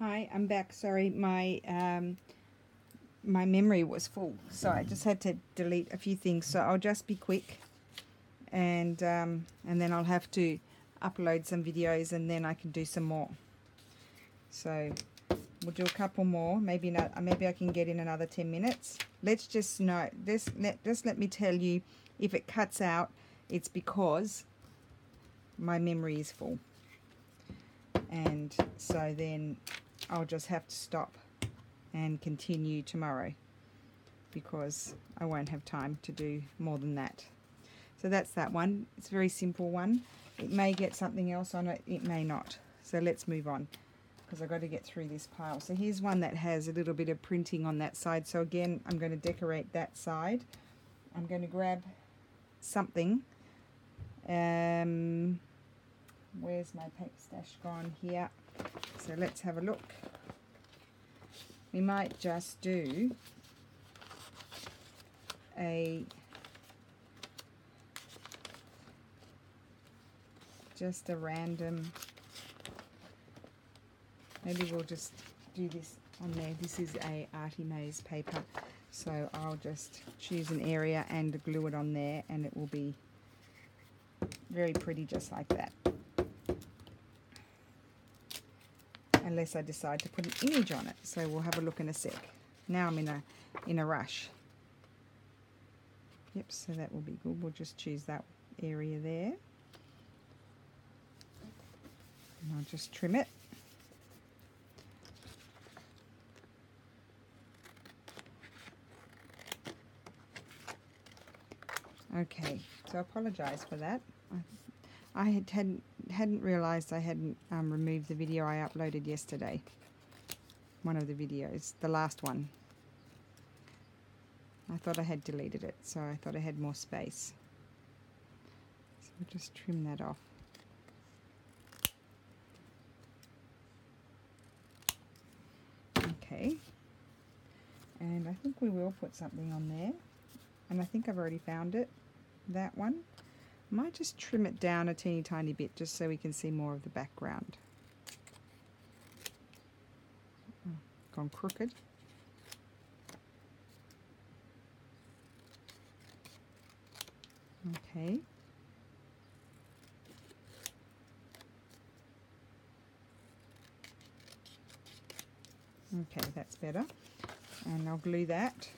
Hi, I'm back. Sorry, my um, my memory was full, so I just had to delete a few things. So I'll just be quick, and um, and then I'll have to upload some videos, and then I can do some more. So we'll do a couple more. Maybe not. Maybe I can get in another ten minutes. Let's just know. This let just let me tell you, if it cuts out, it's because my memory is full and so then I'll just have to stop and continue tomorrow because I won't have time to do more than that. So that's that one. It's a very simple one. It may get something else on it, it may not. So let's move on because I've got to get through this pile. So here's one that has a little bit of printing on that side. So again, I'm going to decorate that side. I'm going to grab something. Um, where's my paper stash gone here? So let's have a look. We might just do a just a random maybe we'll just do this on there this is a arty maze paper so I'll just choose an area and glue it on there and it will be very pretty just like that unless I decide to put an image on it. So we'll have a look in a sec. Now I'm in a in a rush. Yep, so that will be good. We'll just choose that area there. And I'll just trim it. Okay, so I apologise for that. I, I had, hadn't hadn't realised I hadn't um, removed the video I uploaded yesterday. One of the videos, the last one. I thought I had deleted it, so I thought I had more space. So we'll just trim that off. Okay. And I think we will put something on there. And I think I've already found it. That one. Might just trim it down a teeny tiny bit just so we can see more of the background. Gone crooked. Okay. Okay, that's better. And I'll glue that.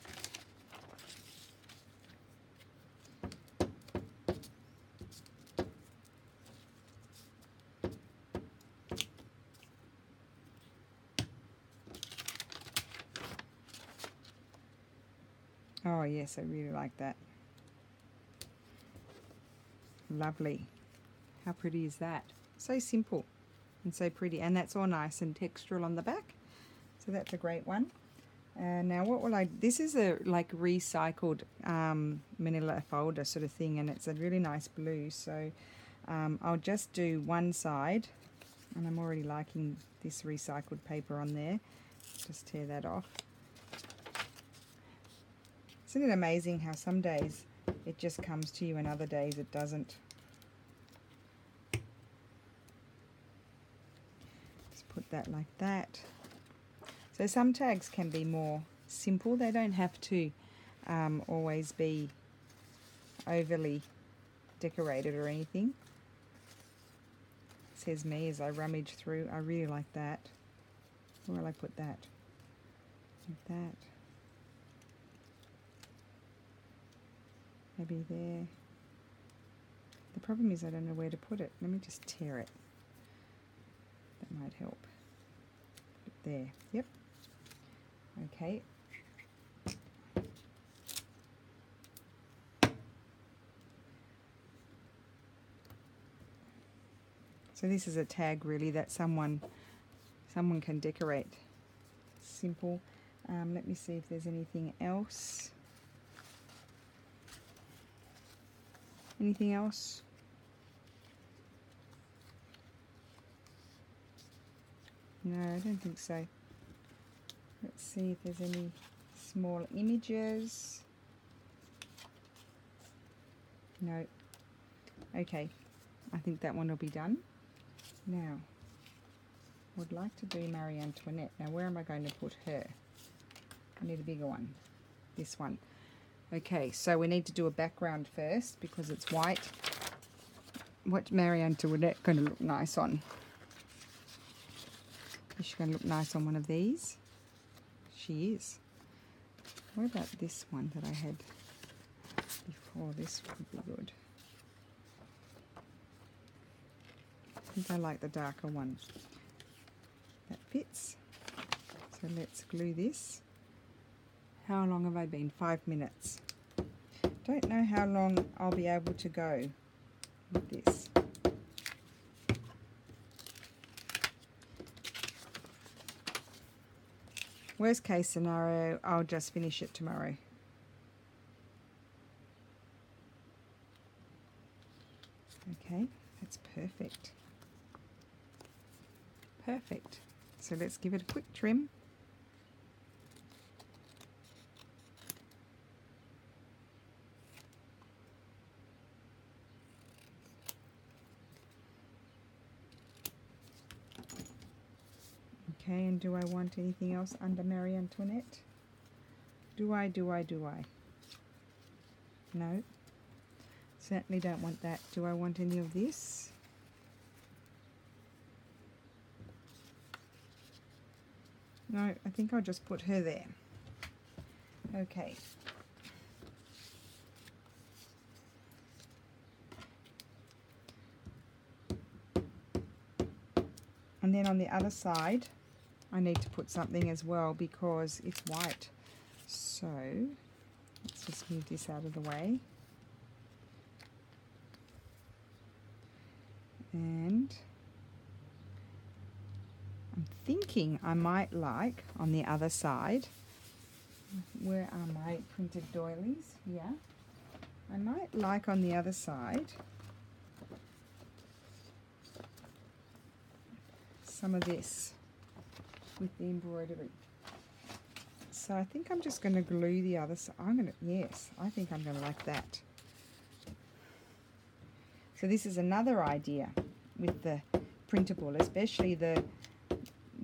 Oh yes, I really like that. Lovely. How pretty is that? So simple and so pretty. And that's all nice and textural on the back. So that's a great one. And now what will I, this is a like recycled um, manila folder sort of thing and it's a really nice blue. So um, I'll just do one side and I'm already liking this recycled paper on there. Just tear that off. Isn't it amazing how some days it just comes to you and other days it doesn't? Just put that like that. So some tags can be more simple. They don't have to um, always be overly decorated or anything. says me as I rummage through. I really like that. Where will I put that? Like that. Maybe there. The problem is I don't know where to put it. Let me just tear it. That might help. there. Yep. Okay. So this is a tag really that someone someone can decorate. Simple. Um, let me see if there's anything else. Anything else? No, I don't think so. Let's see if there's any small images. No. Okay, I think that one will be done. Now, would like to do Marie Antoinette. Now, where am I going to put her? I need a bigger one. This one. Okay, so we need to do a background first because it's white. What Marie Antoinette going to look nice on? Is she going to look nice on one of these? She is. What about this one that I had before? This would be good. I think I like the darker one. That fits. So let's glue this. How long have I been? Five minutes. Don't know how long I'll be able to go with this. Worst case scenario, I'll just finish it tomorrow. Okay, that's perfect. Perfect. So let's give it a quick trim. Okay, and do I want anything else under Marie Antoinette? Do I, do I, do I? No. Certainly don't want that. Do I want any of this? No, I think I'll just put her there. Okay. And then on the other side, I need to put something as well because it's white. So, let's just move this out of the way. And I'm thinking I might like on the other side, where are my printed doilies? Yeah. I might like on the other side some of this with the embroidery. So I think I'm just going to glue the other side. I'm going to, yes, I think I'm going to like that. So this is another idea with the printable, especially the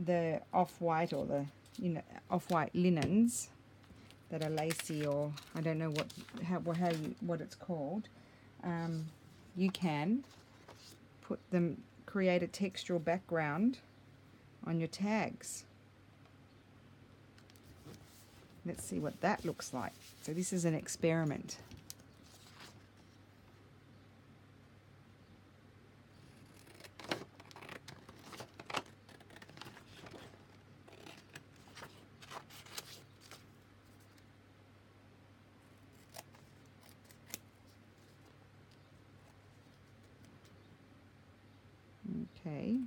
the off-white or the you know off-white linens that are lacy or I don't know what how, how you, what it's called. Um, you can put them create a textural background on your tags. Let's see what that looks like. So this is an experiment. Okay.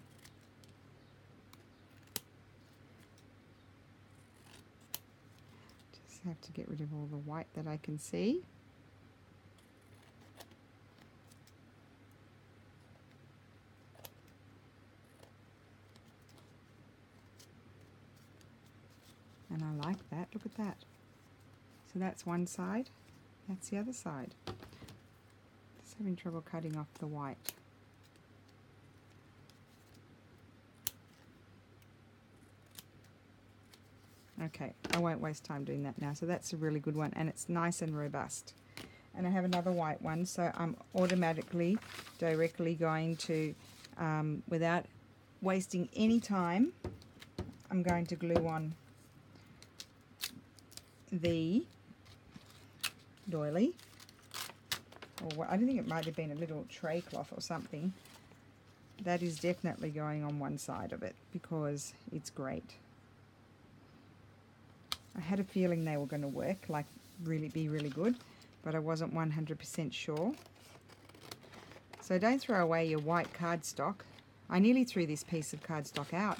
Have to get rid of all the white that I can see. And I like that. Look at that. So that's one side. That's the other side. Just having trouble cutting off the white. Okay, I won't waste time doing that now. So that's a really good one and it's nice and robust. And I have another white one, so I'm automatically directly going to, um, without wasting any time, I'm going to glue on the doily. Or I don't think it might have been a little tray cloth or something. That is definitely going on one side of it because it's great. I had a feeling they were going to work, like really be really good, but I wasn't 100% sure. So don't throw away your white cardstock. I nearly threw this piece of cardstock out.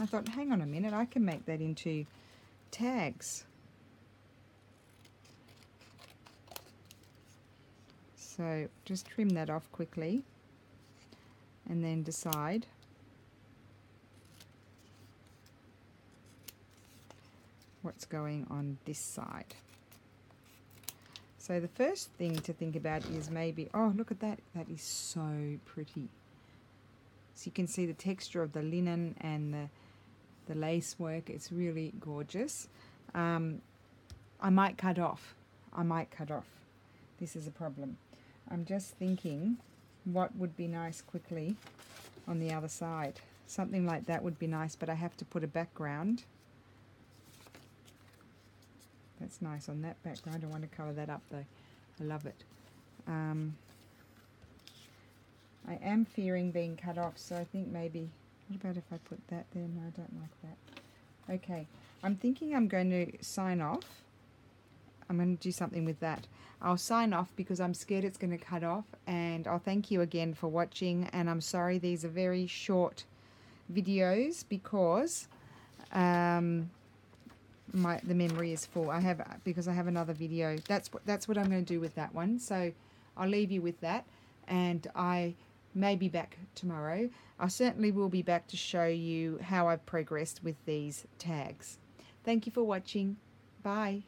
I thought, hang on a minute, I can make that into tags. So just trim that off quickly and then decide what's going on this side. So the first thing to think about is maybe, oh, look at that. That is so pretty. So you can see the texture of the linen and the, the lace work. It's really gorgeous. Um, I might cut off. I might cut off. This is a problem. I'm just thinking what would be nice quickly on the other side. Something like that would be nice, but I have to put a background. That's nice on that background. I want to colour that up though. I love it. Um, I am fearing being cut off, so I think maybe, what about if I put that there? No, I don't like that. Okay, I'm thinking I'm going to sign off. I'm going to do something with that. I'll sign off because I'm scared it's going to cut off and I'll thank you again for watching and I'm sorry these are very short videos because um, my the memory is full. I have because I have another video. That's what that's what I'm going to do with that one. So I'll leave you with that and I may be back tomorrow. I certainly will be back to show you how I've progressed with these tags. Thank you for watching. Bye.